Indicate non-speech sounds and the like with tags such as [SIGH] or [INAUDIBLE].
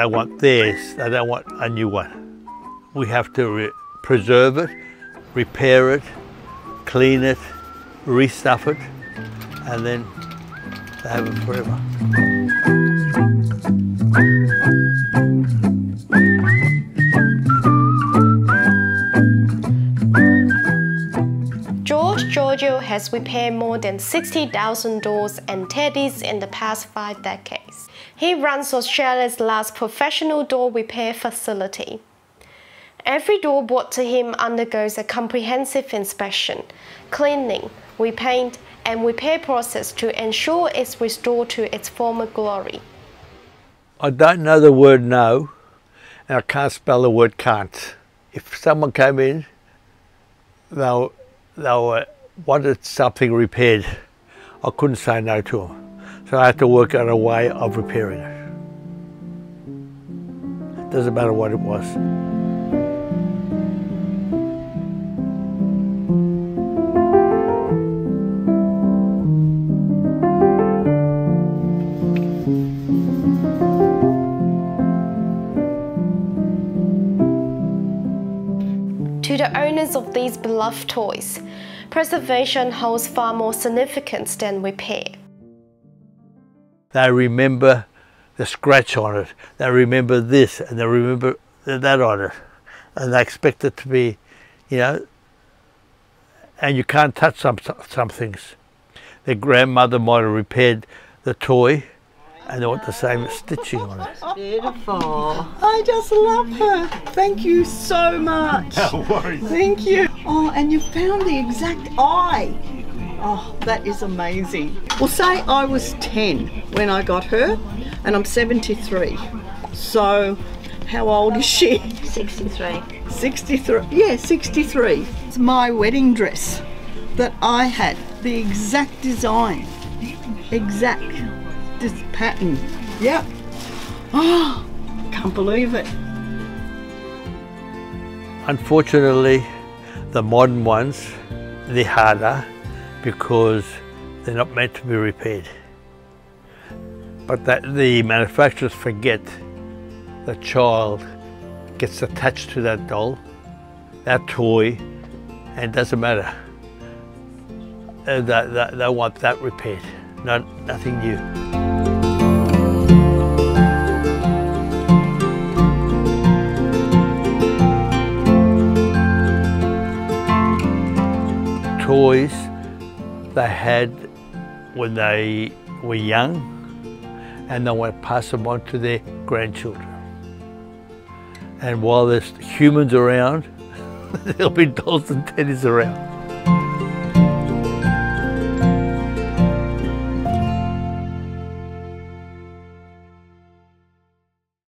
they want theirs, they don't want a new one. We have to preserve it, repair it, clean it, restuff it, and then they have it forever. Georgiou has repaired more than 60,000 doors and teddies in the past five decades. He runs Australia's last professional door repair facility. Every door brought to him undergoes a comprehensive inspection, cleaning, repaint, and repair process to ensure it's restored to its former glory. I don't know the word no, and I can't spell the word can't. If someone came in, they, they uh, wanted something repaired, I couldn't say no to them. So I had to work out a way of repairing it. Doesn't matter what it was. To the owners of these beloved toys, preservation holds far more significance than repair. They remember the scratch on it, they remember this, and they remember that on it. And they expect it to be, you know, and you can't touch some, some things. Their grandmother might have repaired the toy and they want the same stitching on it. Beautiful. I just love her. Thank you so much. [LAUGHS] No worries. Thank you. Oh, and you found the exact eye. Oh, that is amazing. Well, say I was 10 when I got her, and I'm 73. So, how old is she? 63. 63. Yeah, 63. It's my wedding dress that I had, the exact design. Exact this pattern. Yep. Oh, can't believe it. Unfortunately, the modern ones, they're harder because they're not meant to be repaired. But that the manufacturers forget the child gets attached to that doll, that toy, and it doesn't matter. Uh, They, they, they want that repaired, not, nothing new. Toys they had when they were young and they want to pass them on to their grandchildren. And while there's humans around, [LAUGHS] there'll be dolls and teddies around.